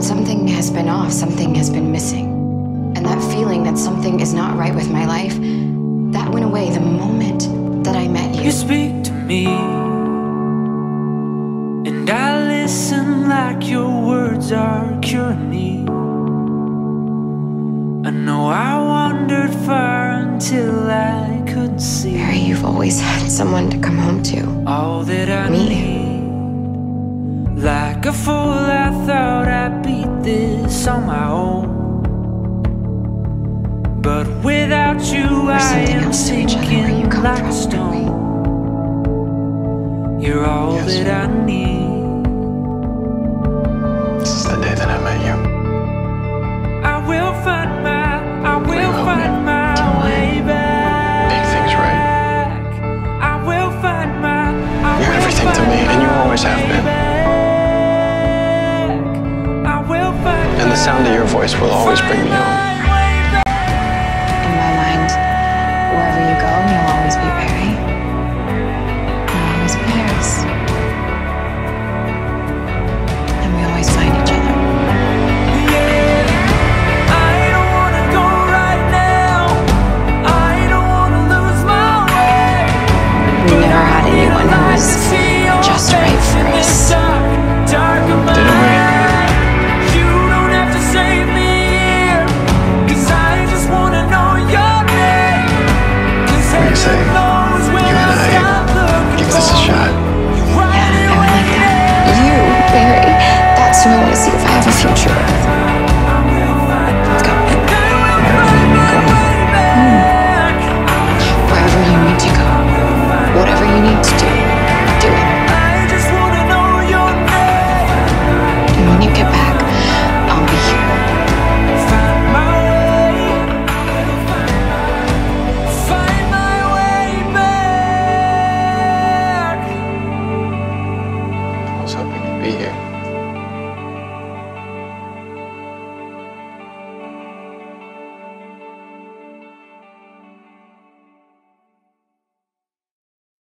But something has been off, something has been missing. And that feeling that something is not right with my life, that went away the moment that I met you. You speak to me, and I listen like your words are curing me. I know I wandered far until I could see Barry, you've always had someone to come home to. all that I Me. need. A fool, I thought I'd beat this on my own. But without you, I am else to each other where you sinking like a don't stone. You're all Yes. that I need. This is the day that I met you. I will find my, I will find me? my Do what? way back. Make things right. I will find my, I You're will everything to me, and you always have been. Sound of your voice will always bring me home. The future. Let's go. Hmm. Wherever you need to go. Whatever you need to do, do it. And when you get back, I'll be here. I was hoping you'd be here.